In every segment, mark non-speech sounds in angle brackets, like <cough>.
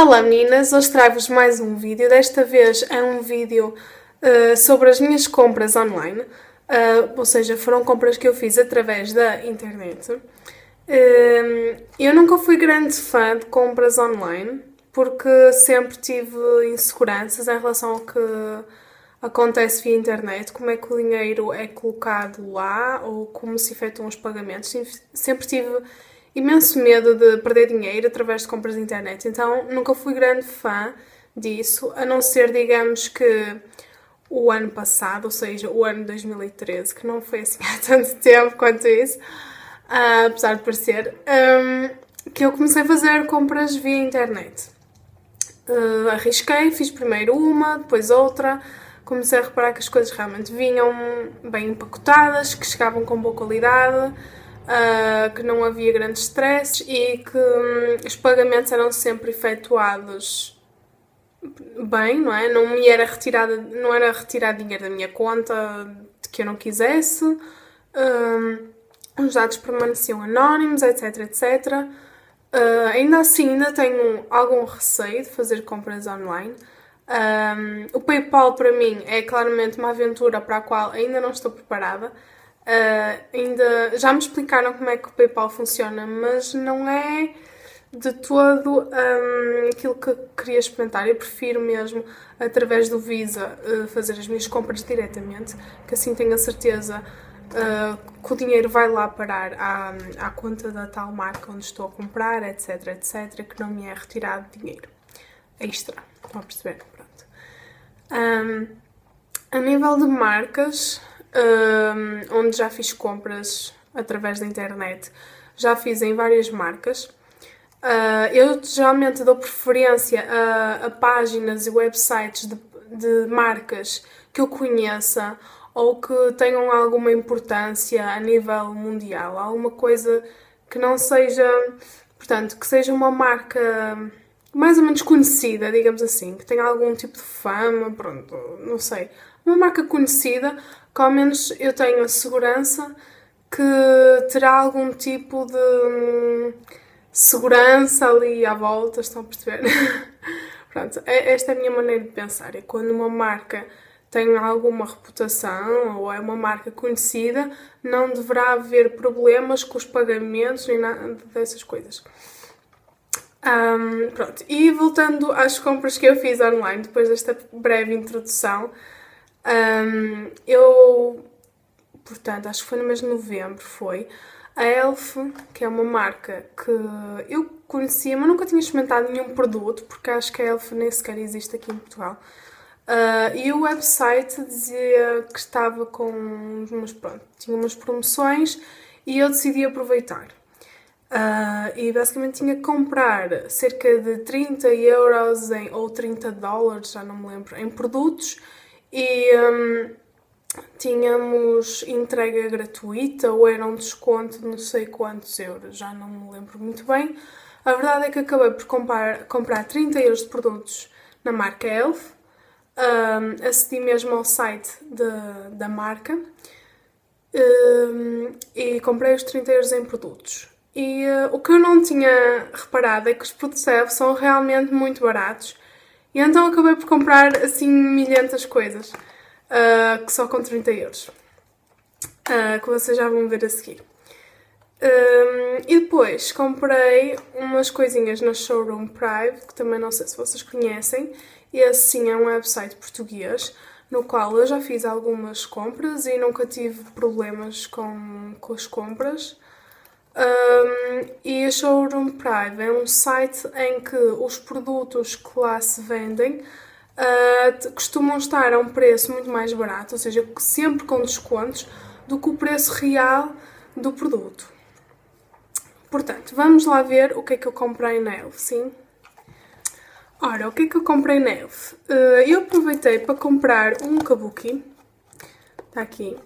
Olá meninas, hoje trago-vos mais um vídeo. Desta vez é um vídeo uh, sobre as minhas compras online, uh, ou seja, foram compras que eu fiz através da internet. Uh, eu nunca fui grande fã de compras online, porque sempre tive inseguranças em relação ao que acontece via internet, como é que o dinheiro é colocado lá ou como se efetuam os pagamentos. Sempre tive imenso medo de perder dinheiro através de compras de internet, então nunca fui grande fã disso, a não ser, digamos que o ano passado, ou seja, o ano 2013, que não foi assim <laughs> há tanto tempo quanto isso, uh, apesar de parecer, um, que eu comecei a fazer compras via internet. Uh, arrisquei, fiz primeiro uma, depois outra, comecei a reparar que as coisas realmente vinham bem empacotadas, que chegavam com boa qualidade, uh, que não havia grandes stresses e que um, os pagamentos eram sempre efetuados bem, não é? Não me era retirada, não era retirado dinheiro da minha conta de que eu não quisesse. Um, os dados permaneciam anónimos, etc, etc. Uh, ainda assim, ainda tenho algum receio de fazer compras online. Um, o PayPal para mim é claramente uma aventura para a qual ainda não estou preparada. Uh, ainda já me explicaram como é que o PayPal funciona, mas não é de todo um, aquilo que queria experimentar. Eu prefiro mesmo, através do Visa, uh, fazer as minhas compras diretamente, que assim tenho a certeza uh, que o dinheiro vai lá parar à, à conta da tal marca onde estou a comprar, etc, etc, que não me é retirado dinheiro extra. Estão a perceber? Pronto. Um, a nível de marcas, onde já fiz compras através da internet. Já fiz em várias marcas. Uh, eu geralmente dou preferência a, a páginas e websites de, de, marcas que eu conheça ou que tenham alguma importância a nível mundial, alguma coisa que não seja, portanto, que seja uma marca mais ou menos conhecida, digamos assim, que tenha algum tipo de fama, pronto, não sei, uma marca conhecida que ao menos eu tenho a segurança que terá algum tipo de hum, segurança ali à volta, estão a perceber? <laughs> Pronto, é, esta é a minha maneira de pensar. É quando uma marca tem alguma reputação ou é uma marca conhecida, não deverá haver problemas com os pagamentos nem nada dessas coisas. Um, pronto, e voltando às compras que eu fiz online, depois desta breve introdução, um, eu, portanto, acho que foi no mês de novembro, foi. A Elf, que é uma marca que eu conhecia, mas nunca tinha experimentado nenhum produto, porque acho que a Elf nem sequer existe aqui em Portugal. Uh, e o website dizia que estava com umas, pronto, tinha umas promoções e eu decidi aproveitar. Uh, e basicamente tinha que comprar cerca de 30 euros em, ou 30 dólares, já não me lembro, em produtos e um, tínhamos entrega gratuita ou era um desconto de não sei quantos euros, já não me lembro muito bem. A verdade é que acabei por comprar, comprar 30 euros de produtos na marca Elf, um, acedi mesmo ao site de, da marca um, e comprei os 30 euros em produtos. E uh, o que eu não tinha reparado é que os produtos Elf são realmente muito baratos e então acabei por comprar assim milhentas coisas, uh, que só com 30 euros, uh, que vocês já vão ver a seguir. Um, e depois comprei umas coisinhas na Showroom Private, que também não sei se vocês conhecem. Esse sim é um website português, no qual eu já fiz algumas compras e nunca tive problemas com, com as compras. Um, e a Showroom Pride é um site em que os produtos que lá se vendem uh, costumam estar a um preço muito mais barato, ou seja, sempre com descontos, do que o preço real do produto. Portanto, vamos lá ver o que é que eu comprei na Elf, sim? Ora, o que é que eu comprei na Elf? Uh, eu aproveitei para comprar um kabuki, está aqui,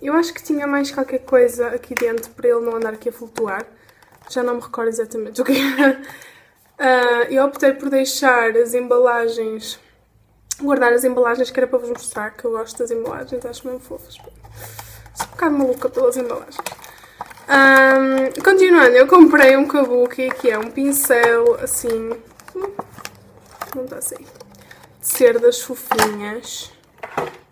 eu acho que tinha mais qualquer coisa aqui dentro para ele não andar aqui a flutuar. Já não me recordo exatamente o que era. Uh, <laughs> eu optei por deixar as embalagens, guardar as embalagens que era para vos mostrar, que eu gosto das embalagens, acho mesmo fofas. Sou um bocado maluca pelas embalagens. Um, continuando, eu comprei um kabuki, que é um pincel assim, tipo, não está assim, de cerdas fofinhas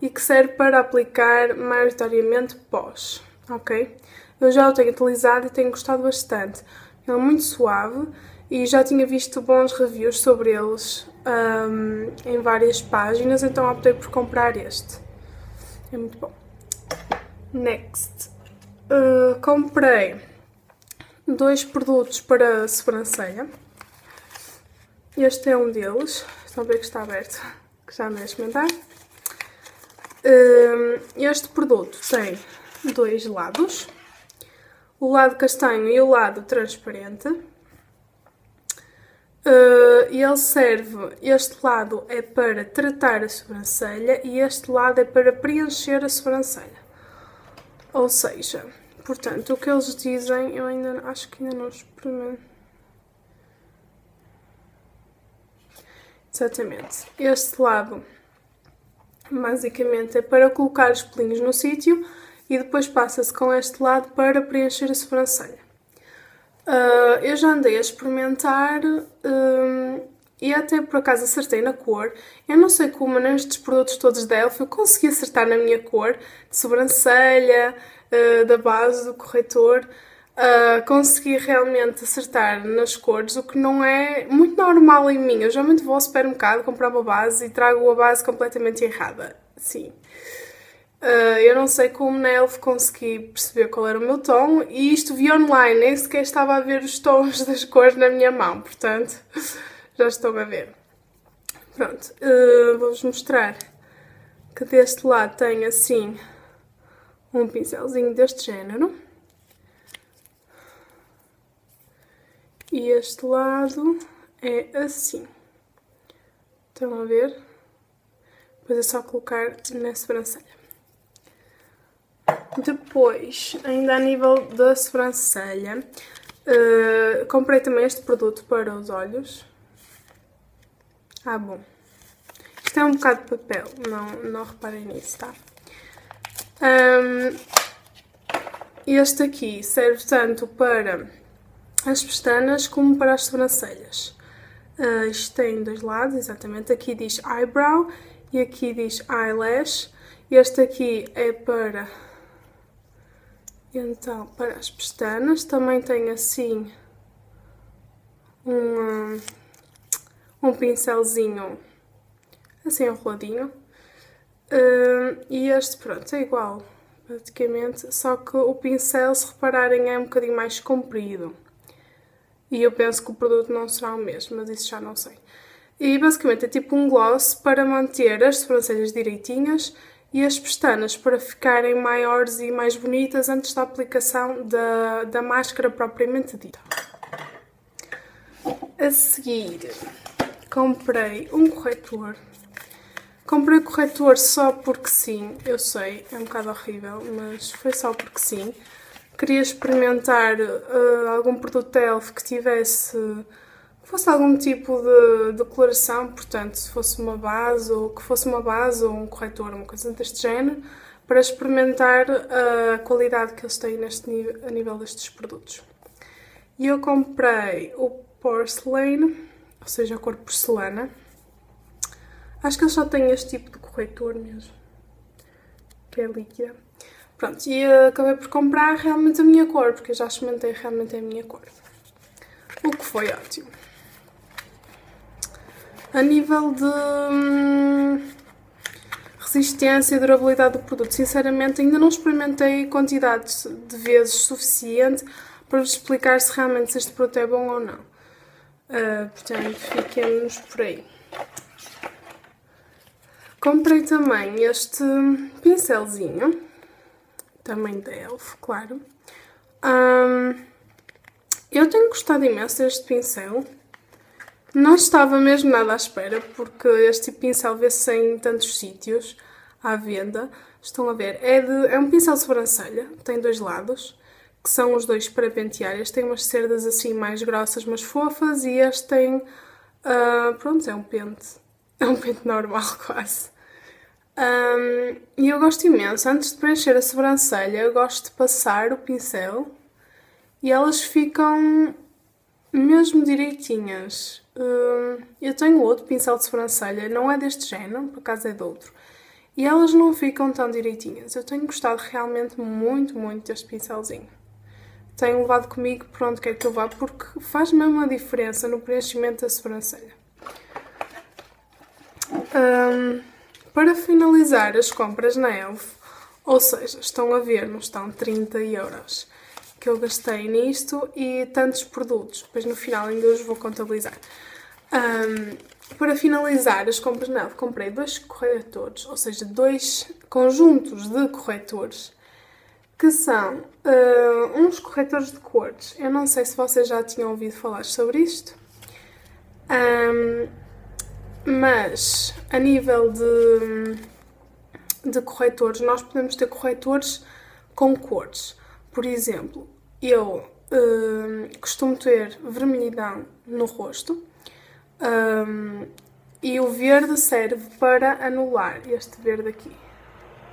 e que serve para aplicar maioritariamente pós, ok? Eu já o tenho utilizado e tenho gostado bastante. Ele é muito suave e já tinha visto bons reviews sobre eles um, em várias páginas, então optei por comprar este. É muito bom. Next. Uh, comprei dois produtos para a sobrancelha. Este é um deles. Estão a ver que está aberto, que já a experimentar. Uh, este produto tem dois lados. O lado castanho e o lado transparente. Uh, ele serve, este lado é para tratar a sobrancelha e este lado é para preencher a sobrancelha. Ou seja, portanto, o que eles dizem, eu ainda acho que ainda não experimento. Exatamente. Este lado, basicamente, é para colocar os pelinhos no sítio e depois passa-se com este lado para preencher a sobrancelha. Uh, eu já andei a experimentar um, e até por acaso acertei na cor. Eu não sei como nestes produtos todos da Elf eu consegui acertar na minha cor de sobrancelha, uh, da base do corretor. Uh, consegui realmente acertar nas cores, o que não é muito normal em mim. Eu geralmente vou ao supermercado comprar uma base e trago a base completamente errada. Sim. Uh, eu não sei como na Elf consegui perceber qual era o meu tom e isto vi online, nem sequer estava a ver os tons das cores na minha mão, portanto já estou a ver. Pronto, uh, vou-vos mostrar que deste lado tem assim um pincelzinho deste género. E este lado é assim. Estão a ver? Depois é só colocar na sobrancelha. Depois, ainda a nível da sobrancelha, uh, comprei também este produto para os olhos. Ah, bom. Isto é um bocado de papel, não, não reparem nisso, tá? Um, este aqui serve tanto para as pestanas como para as sobrancelhas. Uh, isto tem dois lados, exatamente. Aqui diz eyebrow e aqui diz eyelash. Este aqui é para então, para as pestanas também tem assim um, um pincelzinho assim enroladinho. Uh, e este, pronto, é igual, praticamente, só que o pincel, se repararem, é um bocadinho mais comprido. E eu penso que o produto não será o mesmo, mas isso já não sei. E basicamente é tipo um gloss para manter as sobrancelhas direitinhas e as pestanas para ficarem maiores e mais bonitas antes da aplicação da, da máscara propriamente dita. A seguir, comprei um corretor. Comprei corretor só porque sim, eu sei, é um bocado horrível, mas foi só porque sim. Queria experimentar uh, algum produto ELF que tivesse fosse algum tipo de, de coloração, portanto, se fosse uma base ou que fosse uma base ou um corretor, uma coisa deste género, para experimentar a qualidade que eles têm neste nível, a nível destes produtos. E eu comprei o Porcelain, ou seja, a cor porcelana. Acho que eles só têm este tipo de corretor mesmo, que é líquida. Pronto, e acabei por comprar realmente a minha cor, porque eu já experimentei realmente a minha cor. O que foi ótimo. A nível de hum, resistência e durabilidade do produto, sinceramente ainda não experimentei quantidades de vezes suficiente para vos explicar se realmente este produto é bom ou não. Uh, portanto, fiquemos por aí. Comprei também este pincelzinho, também da Elf, claro. Um, eu tenho gostado imenso deste pincel. Não estava mesmo nada à espera, porque este pincel vê-se em tantos sítios à venda. Estão a ver, é, de, é um pincel de sobrancelha, tem dois lados, que são os dois para pentear. Este tem umas cerdas assim mais grossas, mas fofas, e este tem, uh, pronto, é um pente, <laughs> é um pente normal quase. Um, e eu gosto imenso, antes de preencher a sobrancelha, eu gosto de passar o pincel e elas ficam mesmo direitinhas. Hum, eu tenho outro pincel de sobrancelha, não é deste género, por acaso é de outro. E elas não ficam tão direitinhas. Eu tenho gostado realmente muito, muito deste pincelzinho. Tenho levado comigo por onde quer que eu vá, porque faz mesmo uma diferença no preenchimento da sobrancelha. Um, para finalizar as compras na Elf, ou seja, estão a ver, não estão 30 euros que eu gastei nisto e tantos produtos. Depois no final ainda os vou contabilizar. Um, para finalizar as compras na comprei dois corretores, ou seja, dois conjuntos de corretores, que são uh, uns corretores de cores. Eu não sei se vocês já tinham ouvido falar sobre isto, um, mas a nível de, de corretores, nós podemos ter corretores com cores. Por exemplo, eu uh, costumo ter vermelhidão no rosto um, e o verde serve para anular este verde aqui.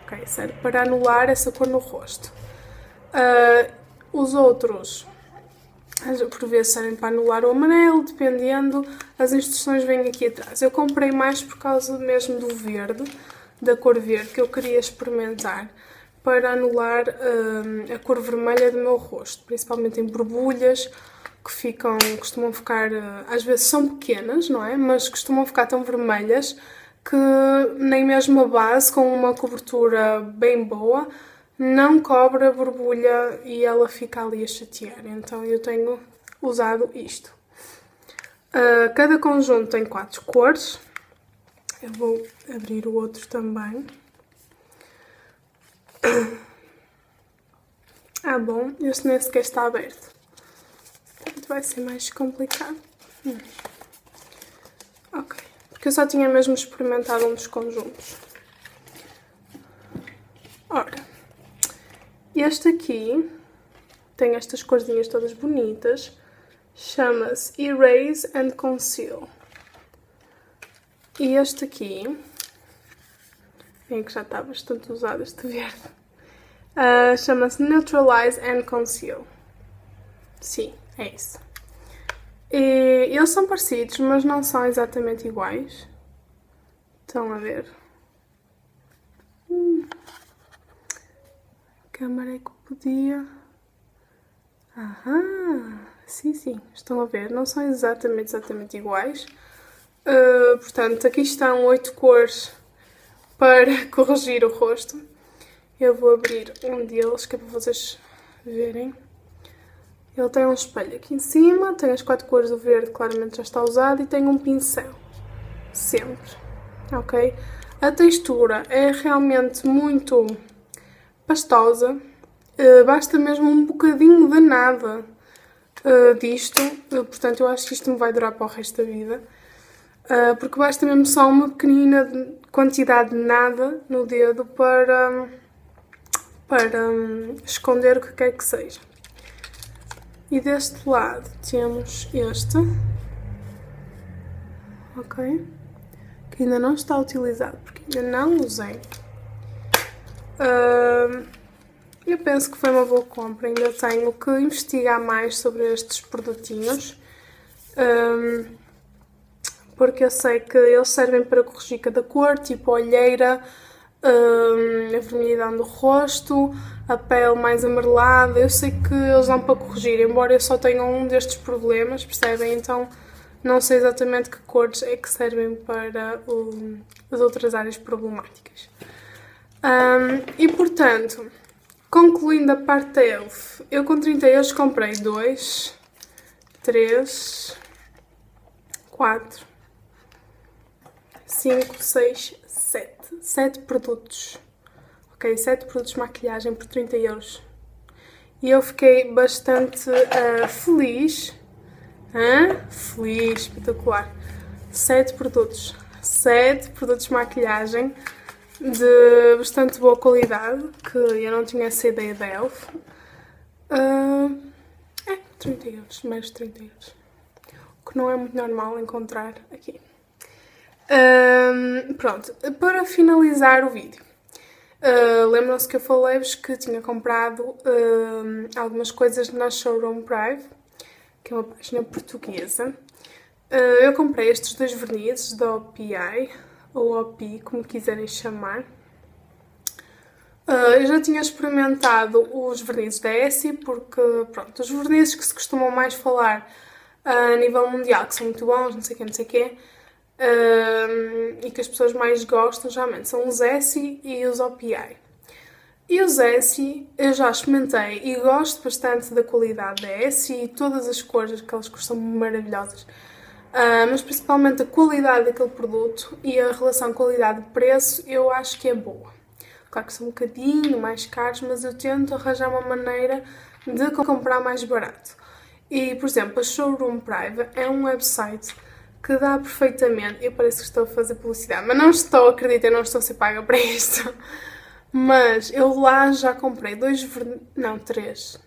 Ok, serve para anular essa cor no rosto. Uh, os outros, por vezes, servem para anular o amarelo, dependendo. As instruções vêm aqui atrás. Eu comprei mais por causa mesmo do verde, da cor verde, que eu queria experimentar para anular uh, a cor vermelha do meu rosto, principalmente em borbulhas que ficam, costumam ficar, uh, às vezes são pequenas, não é? Mas costumam ficar tão vermelhas que nem mesmo a base, com uma cobertura bem boa, não cobre a borbulha e ela fica ali a chatear. Então eu tenho usado isto. Uh, cada conjunto tem quatro cores. Eu vou abrir o outro também. <coughs> Ah, bom, este nem sequer está aberto. Portanto, vai ser mais complicado. Hum. Ok, porque eu só tinha mesmo experimentado um dos conjuntos. Ora, este aqui tem estas corzinhas todas bonitas. Chama-se Erase and Conceal. E este aqui é que já está bastante usado este verde. Uh, Chama-se Neutralize and Conceal. Sim, é isso. E eles são parecidos, mas não são exatamente iguais. Estão a ver? Hum. A câmera é que podia... Aham, sim, sim, estão a ver, não são exatamente, exatamente iguais. Uh, portanto, aqui estão oito cores para <laughs> corrigir o rosto. Eu vou abrir um deles, que é para vocês verem. Ele tem um espelho aqui em cima, tem as quatro cores do verde, claramente já está usado, e tem um pincel. Sempre. Ok? A textura é realmente muito pastosa. Uh, basta mesmo um bocadinho de nada uh, disto. Uh, portanto, eu acho que isto me vai durar para o resto da vida. Porque basta mesmo só uma pequenina quantidade de nada no dedo para, para um, esconder o que quer que seja. E deste lado temos este, ok? Que ainda não está utilizado, porque ainda não usei. Uh, eu penso que foi uma boa compra, ainda tenho que investigar mais sobre estes produtinhos. Porque eu sei que eles servem para corrigir cada cor, tipo olheira, a vermelhidão do rosto, a pele mais amarelada. Eu sei que eles dão para corrigir, embora eu só tenha um destes problemas, percebem? Então não sei exatamente que cores é que servem para as outras áreas problemáticas. Um, e portanto, concluindo a parte da ELF, eu com 30 euros comprei dois, três, quatro, 5, 6, 7. 7 produtos. Ok, 7 produtos de maquilhagem por 30 euros. E eu fiquei bastante uh, feliz. Hã? Feliz, espetacular. 7 produtos. 7 produtos de maquilhagem de bastante boa qualidade, que eu não tinha essa ideia da Elf. Uh, é, 30 euros, mais de 30 euros. O que não é muito normal encontrar aqui. Um, pronto, para finalizar o vídeo. Uh, Lembram-se que eu falei-vos que tinha comprado uh, algumas coisas na Showroom Prime, que é uma página portuguesa. eu comprei estes dois vernizes da OPI, ou OPI, como quiserem chamar. Uh, eu já tinha experimentado os vernizes da Essie, porque, pronto, os vernizes que se costumam mais falar uh, a nível mundial, que são muito bons, não sei o quê, não sei o quê, uh, e que as pessoas mais gostam, geralmente, são os Essie e os OPI. E os Essie eu já experimentei e gosto bastante da qualidade da Essie e todas as cores, que elas são maravilhosas. Uh, mas principalmente a qualidade daquele produto e a relação qualidade-preço eu acho que é boa. Claro que são um bocadinho mais caros, mas eu tento arranjar uma maneira de comprar mais barato. E, por exemplo, a Showroom Private é um website que dá perfeitamente. Eu parece que estou a fazer publicidade, mas não estou, acredita, não estou a ser paga para <laughs> isto. Mas eu lá já comprei dois. Não, três.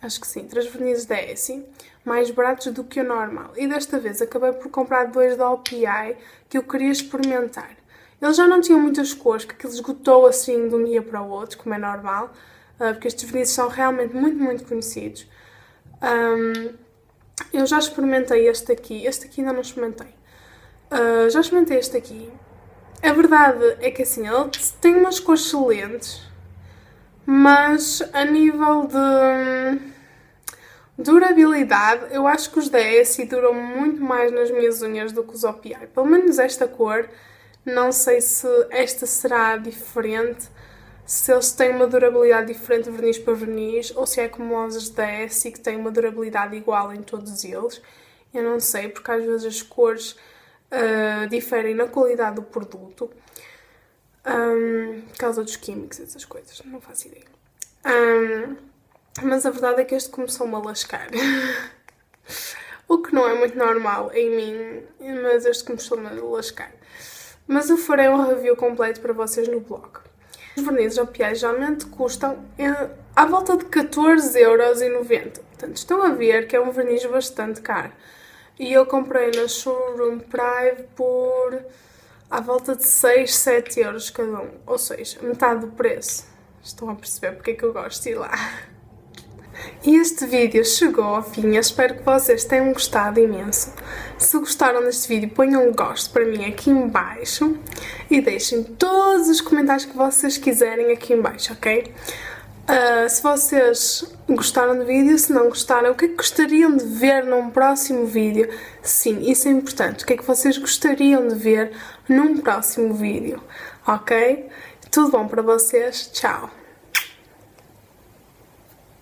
Acho que sim, três vernizes da Essie, mais baratos do que o normal. E desta vez acabei por comprar dois da OPI que eu queria experimentar. Eles já não tinham muitas cores, que aquilo esgotou assim de um dia para o outro, como é normal, ah, porque estes vernizes são realmente muito, muito conhecidos. Eu já experimentei este aqui, este aqui ainda não experimentei. Uh, já experimentei este aqui. A verdade é que assim, ele tem umas cores excelentes, mas a nível de durabilidade, eu acho que os DS duram muito mais nas minhas unhas do que os OPI. Pelo menos esta cor não sei se esta será diferente, se eles têm uma durabilidade diferente verniz para verniz, ou se é como os da que têm uma durabilidade igual em todos eles. Eu não sei, porque às vezes as cores uh, diferem na qualidade do produto. Um, por causa dos químicos, essas coisas, não faço ideia. Um, mas a verdade é que este começou-me a lascar. <laughs> o que não é muito normal em mim, mas este começou-me a lascar mas eu farei um review completo para vocês no blog. Os vernizes OPI geralmente custam eh, à volta de 14,90€. Portanto, estão a ver que é um verniz bastante caro. E eu comprei na Showroom Prime por à volta de 6, 7 euros cada um. Ou seja, metade do preço. Estão a perceber porque é que eu gosto de ir lá. E este vídeo chegou ao fim, eu espero que vocês tenham gostado imenso. Se gostaram deste vídeo, ponham um gosto para mim aqui em baixo e deixem todos os comentários que vocês quiserem aqui em baixo, ok? Uh, se vocês gostaram do vídeo, se não gostaram, o que é que gostariam de ver num próximo vídeo? Sim, isso é importante. O que é que vocês gostariam de ver num próximo vídeo? Ok? Tudo bom para vocês? Tchau!